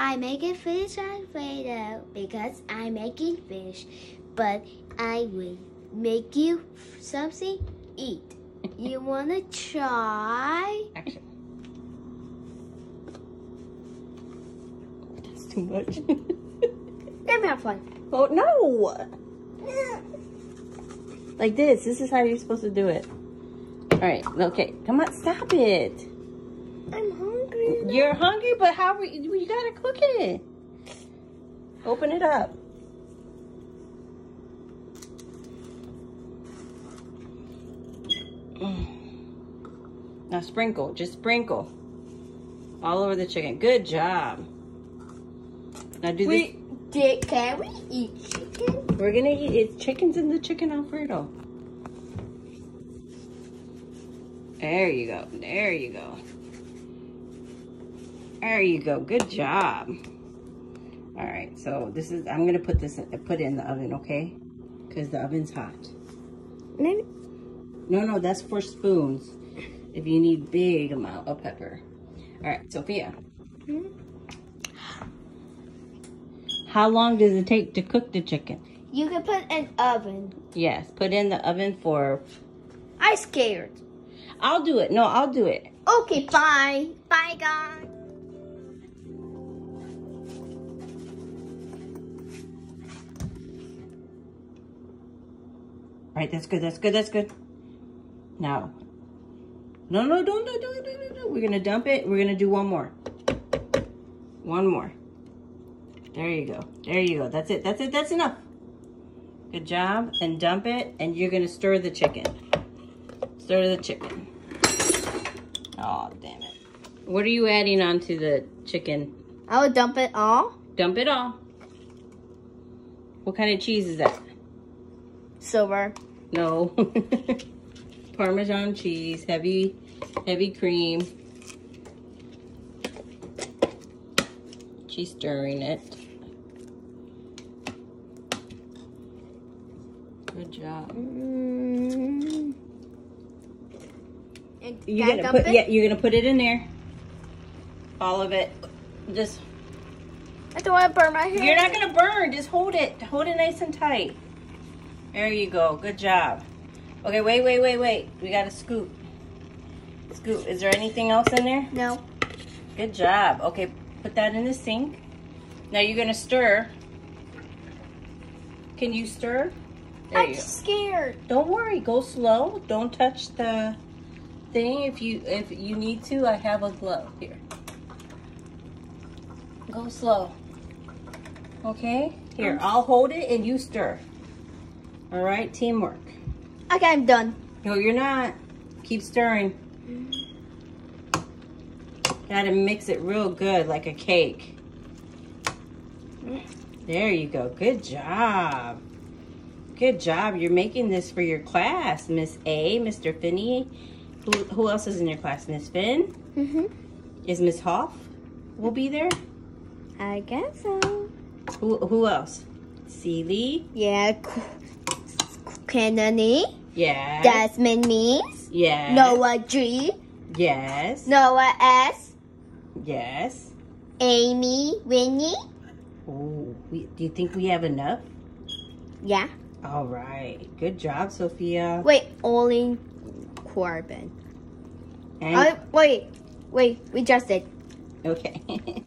I make a fish Alfredo because I'm making fish, but I will make you something eat. You wanna try? Action. That's too much. Let me have fun. oh no! Like this. This is how you're supposed to do it. All right. Okay. Come on. Stop it. I'm hungry. You're hungry, but how are you, you gotta cook it. Open it up. Mm. Now sprinkle, just sprinkle. All over the chicken. Good job. Now do We did. Can we eat chicken? We're gonna eat it's chickens in the chicken Alfredo. There you go. There you go. There you go. Good job. All right. So this is. I'm gonna put this. Put it in the oven, okay? Because the oven's hot. Maybe. No, no, that's for spoons. If you need big amount of pepper. All right, Sophia. Hmm? How long does it take to cook the chicken? You can put an oven. Yes, put in the oven for. I'm scared. I'll do it. No, I'll do it. Okay, bye. Bye, guys. Right, that's good. That's good. That's good. Now, no, no, don't do, do, do, do, do. We're gonna dump it. We're gonna do one more. One more. There you go. There you go. That's it. That's it. That's enough. Good job. And dump it. And you're gonna stir the chicken. Stir the chicken. Oh, damn it. What are you adding onto the chicken? I will dump it all. Dump it all. What kind of cheese is that? Silver. No. Parmesan cheese, heavy, heavy cream. She's stirring it. Good job. Mm. You're gonna put it? yeah, you're gonna put it in there. All of it. Just I don't want to burn my hair. you're not gonna burn. Just hold it. Hold it nice and tight. There you go. Good job. Okay, wait, wait, wait, wait. We got to scoop. Scoop. Is there anything else in there? No. Good job. Okay, put that in the sink. Now you're gonna stir. Can you stir? There I'm you go. scared. Don't worry. Go slow. Don't touch the thing. If you if you need to, I have a glove here. Go slow. Okay. Here, I'll hold it and you stir. All right. Teamwork. Okay, I'm done. No, you're not. Keep stirring. Gotta mix it real good, like a cake. There you go. Good job. Good job. You're making this for your class, Miss A, Mr. Finney. Who, who else is in your class? Miss Finn? Mm-hmm. Is Miss Hoff will be there? I guess so. Who, who else? Celie? Yeah. Kennedy. Yes. Desmond Means. Yes. Noah G. Yes. Noah S. Yes. Amy Winnie. Oh, do you think we have enough? Yeah. All right. Good job, Sophia. Wait, Olin Corbin. And, wait, wait, we just did. okay.